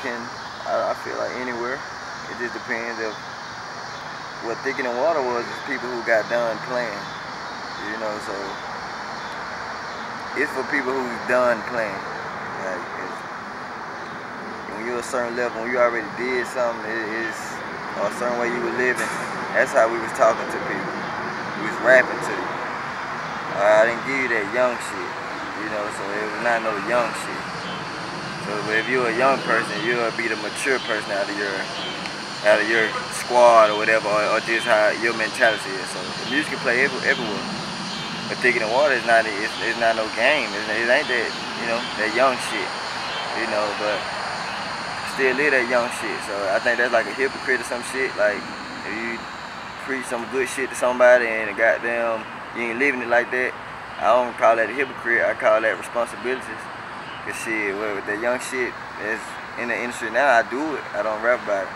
can, I, I feel like anywhere. It just depends if what Thicker Than Water was is people who got done playing. You know, so it's for people who's done playing. Like, when you're a certain level, when you already did something, it is a certain way you were living. That's how we was talking to people. We was rapping to you. I didn't give you that young shit, you know, so it was not no young shit. So if you're a young person, you'll be the mature person out of your out of your squad or whatever, or, or just how your mentality is. So the music can play every, everywhere. But Thicker Than Water is not it's, it's not no game. It ain't that you know that young shit, you know. But still live that young shit. So I think that's like a hypocrite or some shit. Like if you preach some good shit to somebody and goddamn you ain't living it like that, I don't call that a hypocrite. I call that responsibilities. Cause shit, with that young shit is in the industry now, I do it. I don't rap about it.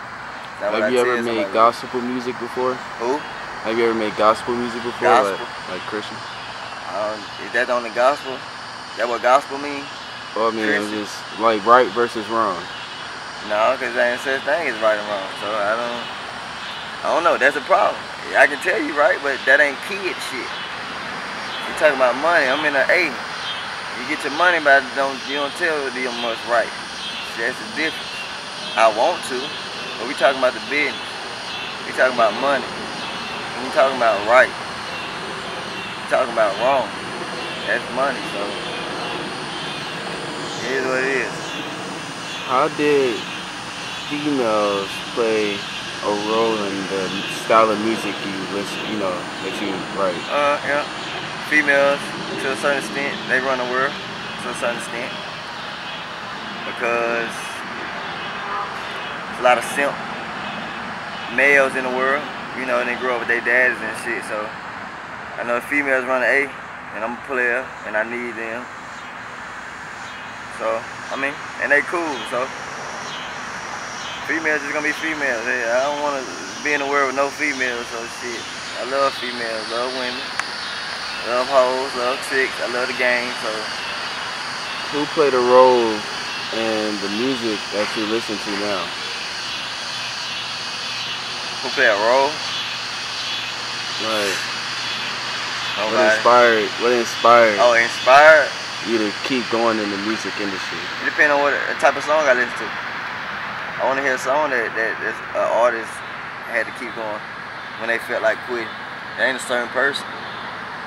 Have you ever made gospel music before? Who? Have you ever made gospel music before? Gospel? Like, like Christian? Um, is that on the gospel? That what gospel mean? Well, I mean, it was just like right versus wrong. No, because ain't such thing as right and wrong. So I don't, I don't know. That's a problem. I can tell you right, but that ain't kid shit. You talking about money? I'm in the A. You get your money, but don't you don't tell them what's right. That's the difference. I want to. But we talking about the business. We talking about money. We talking about right. We talking about wrong. That's money, so it is what it is. How did females play a role in the style of music you listen, you know, that you write? Uh, yeah. Females, to a certain extent, they run the world to a certain extent because a lot of simp males in the world, you know, and they grow up with their daddies and shit. So I know females run the A, and I'm a player, and I need them. So I mean, and they cool. So females just gonna be females. I don't want to be in the world with no females. So shit, I love females, love women, love hoes, love chicks. I love the game. So who played a role in the music that you listen to now? Who played a role? Right. Nobody. What inspired? What inspired? Oh, inspired? You to keep going in the music industry. It depends on what type of song I listen to. I want to hear a song that that uh, artist had to keep going when they felt like quitting. They ain't a certain person.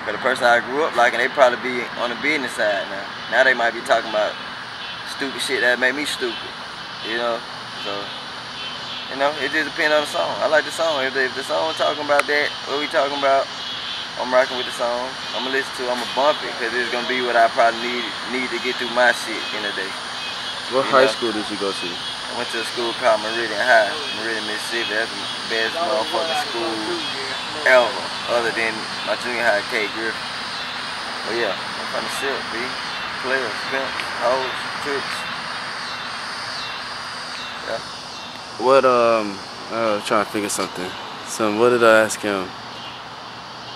But the person I grew up like, and they probably be on the business side now. Now they might be talking about stupid shit that made me stupid. You know, so you know, it just depends on the song. I like the song. If the, if the song talking about that, what we talking about, I'm rocking with the song. I'm gonna listen to. it. I'm gonna bump it because it's gonna be what I probably need need to get through my shit in the day. What you high know? school did you go to? I went to a school called Meridian High, Meridian, Mississippi. That's the best motherfucking school ever, other than my junior high, K Griffin. But yeah, I'm from the shit, B. Players, pimps, hoes, tricks. Yeah. What um I was trying to figure something. So what did I ask him?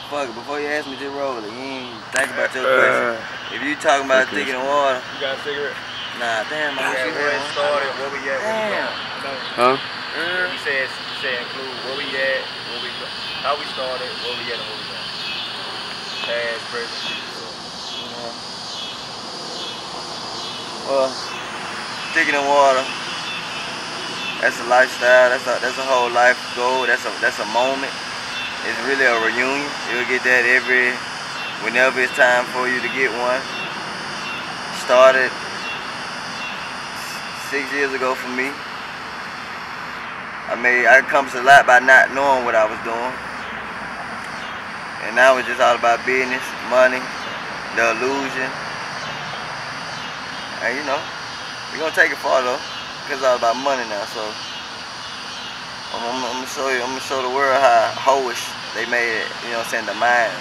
Fuck it, before you ask me just roll it. You ain't think about your uh, question. If you talking about okay. Thicker Than Water. You got a cigarette? Nah, damn, I yeah, where it started, where we at, damn. Huh? Uh, you said you said include where we at, where we how we started, where we at and where we going. Past, present, future. Yeah. Well, Thicker Than Water that's a lifestyle. That's a that's a whole life goal. That's a that's a moment. It's really a reunion. You'll get that every whenever it's time for you to get one. Started six years ago for me. I made I accomplished a lot by not knowing what I was doing. And now it's just all about business, money, the illusion. And you know, we're gonna take it far though it's all about money now. So I'm, I'm, I'm, gonna show you, I'm gonna show the world how hoish they made it. You know, what I'm saying the minds.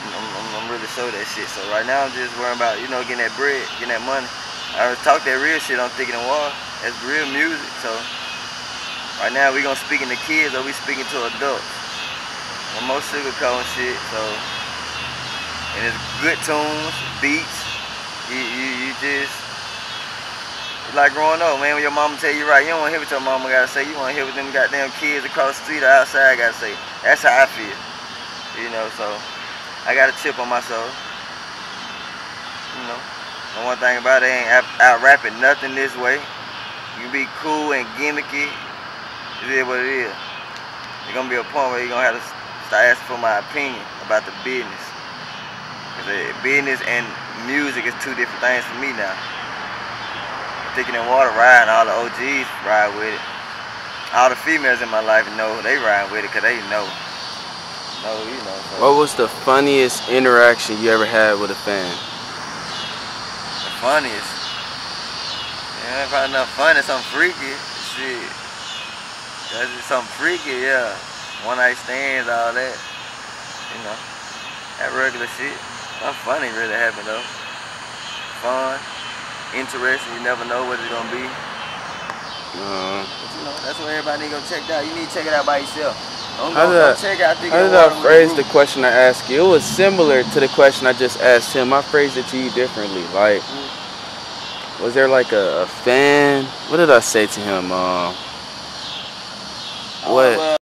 I'm, I'm, I'm, really show that shit. So right now I'm just worrying about you know getting that bread, getting that money. I talk that real shit on Thicker Than Water. That's real music. So right now we gonna speaking to kids or we speaking to adults. No more sugarcoat shit. So and it's good tunes, beats. You, you, you just like growing up, man, when your mama tell you right, you don't want to hear what your mama gotta say. You want to hear what them goddamn kids across the street or outside gotta say. That's how I feel. You know, so I got a chip on my shoulder. You know, the one thing about it ain't out, out rapping nothing this way. You be cool and gimmicky. It is what it is. There's gonna be a point where you're gonna have to start asking for my opinion about the business. Cause uh, business and music is two different things for me now. Thicker Than Water riding, all the OGs ride with it. All the females in my life know they ride with it because they know. Know, you know. So. What was the funniest interaction you ever had with a fan? The funniest? Yeah, probably not funny, something freaky. Shit. That's just something freaky, yeah. One night stands, all that. You know. That regular shit. Not funny really happened though. Fun interesting. You never know what it's gonna be. Uh, but you know, that's what everybody need to go check out. You need to check it out by yourself. Don't how go, did I, check out. How did I phrase the question I asked you? It was similar to the question I just asked him. I phrased it to you differently. Like, mm. was there like a, a, fan? What did I say to him? Uh, oh, what?